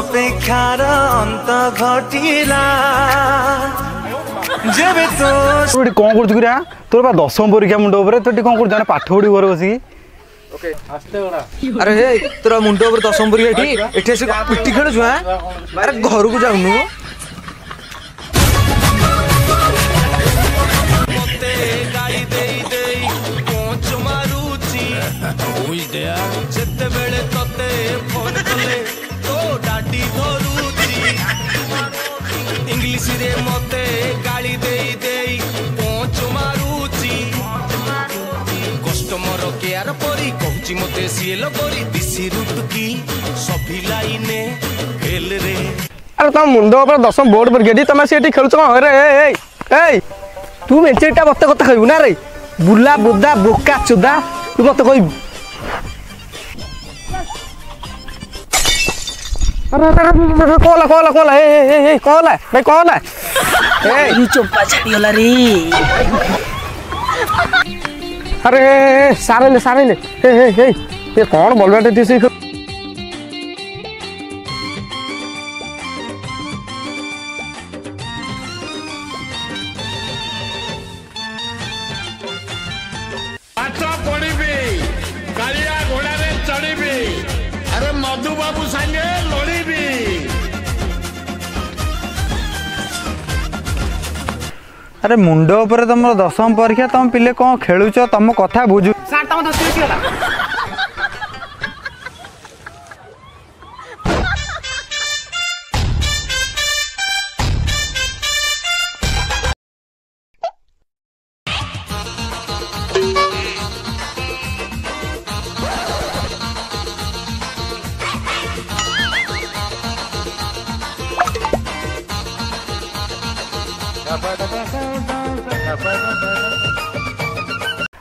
অপেক্ষার অন্ত ঘটিলা যেবে তো তুই কোন করছু কিরা তোর বা দশম পরীক্ষা মুন্ড উপরে তুই কোন করছু জানে পাঠ পড়ি ঘরে বসি আরে হে তোরা মুন্ড উপরে দশম পরীক্ষা এটি এটি এসে পিটি খেলুছু হ্যাঁ আরে ঘরকু যাউনু ସିରେ ମତେ ଗାଳି ଦେଇ ଦେଇ ପହଞ୍ଚ ମାରୁଛି କଷ୍ଟମର କେୟାର ପରି କହୁଛି ମତେ ସିଏଲ କରି ଦିଶି ରୁଟୁକି ସଫି ଲାଇନେ ଖେଲରେ ଆରେ ତମ ମୁଣ୍ଡ ଉପରେ ଦଶମ ବୋର୍ଡ ପରି ଗେଡ଼ି ତମେ ସେଠି ଖେଳୁଛ କ'ଣ ରେ ଏଇ ତୁ ମେଞ୍ଚେରିଟା ମତେ କଥା କହିବୁ ନା ରେ ବୁଲା ବୁଦା ବୋକା ଚୁଦା ତୁ ମତେ କହିବୁ కోల కోల కోల ఏ కోల బై ए चोप्पा छाडी होला रे अरे साह्रै साह्रै ए ए ए कहाँ बोल्दा त्यस ଆରେ ମୁଣ୍ଡ ଉପରେ ତମର ଦଶମ ପରୀକ୍ଷା ତମ ପିଲେ କଣ ଖେଳୁଛ ତମ କଥା ବୁଝୁ ସାର୍ ତମ ଦୋଷ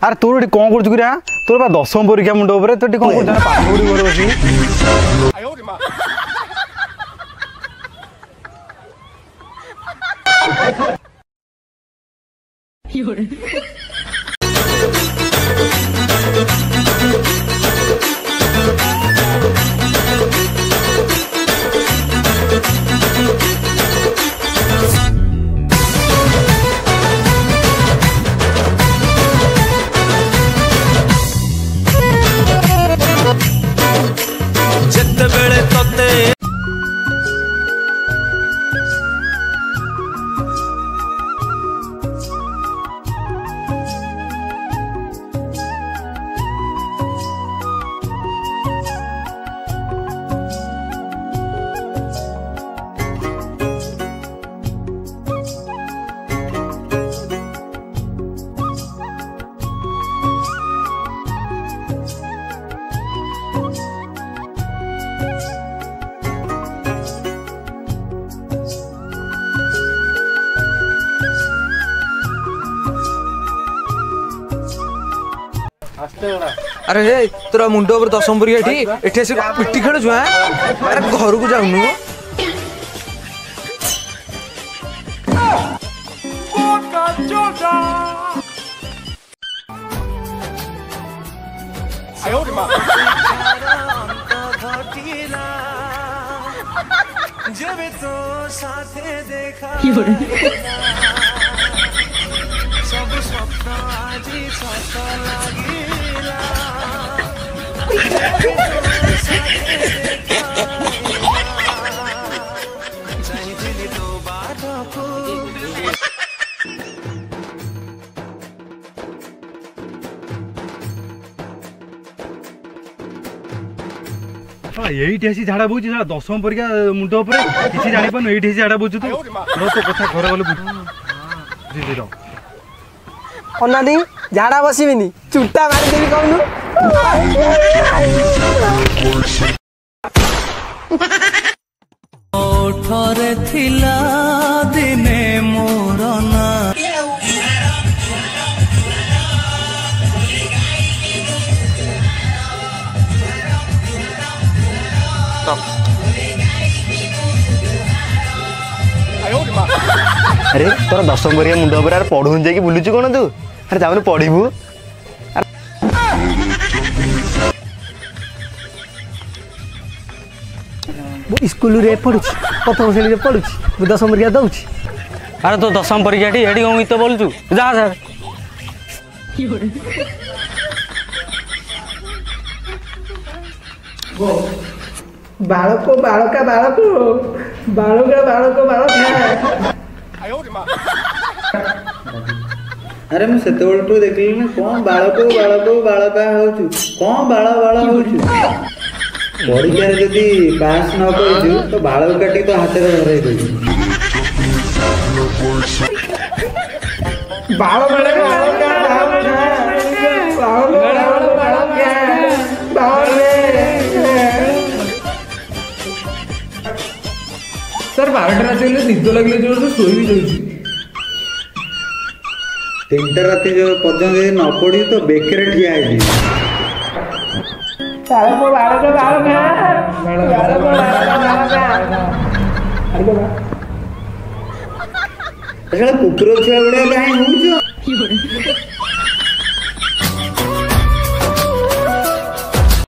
আরে তোর এটি কম করছু কিরা তোর বা দশম পরীক্ষা মুন্ড উপরে তোর এটি কম করছু পাঠ পড়ি ঘরে বসি You're আরে হে তোরা মুন্ড উপরে দশমপুরি এটি এটি আসি পিটি খেলুছু হ্যাঁ আরে ঘরকু যাউনু কি বলে সব স্বপ্ন আজি সত লাগে এইটি আসি ঝাড়া বইছি সারা দশম পরীক্ষা মুন্ড উপরে কিছু জাঁপারু এইটি আসি ঝাড়া বইছু তু তোর তো কথা ঘরে গেলে বুঝি অনাদি ঝাড়া বসিবিনি চুটা মারিদেবি কমনু ওঠরে থিলা দিনে মোর না ଆରେ ତୋର ଦଶମ କରିବା ମୁଣ୍ଡ ଉପରେ ଆରେ ପଢୁନି ଯାଇକି ବୁଲୁଛୁ କ'ଣ ତୁ ଆରେ ଯାଉନୁ ପଢିବୁ ସ୍କୁଲରେ ପଢ଼ୁଛି ପ୍ରଥମ ଶ୍ରେଣୀରେ ପଢ଼ୁଛି ମୁଁ ଦଶମ ପରୀକ୍ଷା ଦେଉଛି ଆରେ ତୋ ଦଶମ ପରୀକ୍ଷାଠି ଏଠି କ'ଣ ଗୀତ ବୋଲୁଛୁ ଯା ସାର୍ ବାଳକ ବାଳକା ବାଳକ ବାଳକା ବାଳକ ବାଳକା ଆରେ ମୁଁ ସେତେବେଳଠୁ ଦେଖିଲି କ'ଣ ବାଳକ ବାଳକ ବାଳକା ହେଉଛୁ କ'ଣ ବାଳ ବାଳ ହେଉଛୁ ପରୀକ୍ଷାରେ ଯଦି ପାସ୍ ନ କରିଛୁ ତ ବାଳ କାଟି ତ ହାତରେ ଧରେଇ ଦେବି ବାଳ ସାର୍ ବାରଟା ରାତି ହେଲେ ନିଦ ଲାଗିଲେ ଯୋଉ ଶୋଇ ବି ଯାଉଛି ତିନିଟା ରାତି ପର୍ଯ୍ୟନ୍ତ ଯଦି ନ ପଡ଼ିବି ତ ବେକରେ ଠିଆ ହେଇଯିବି झालं झालं झालं कुकर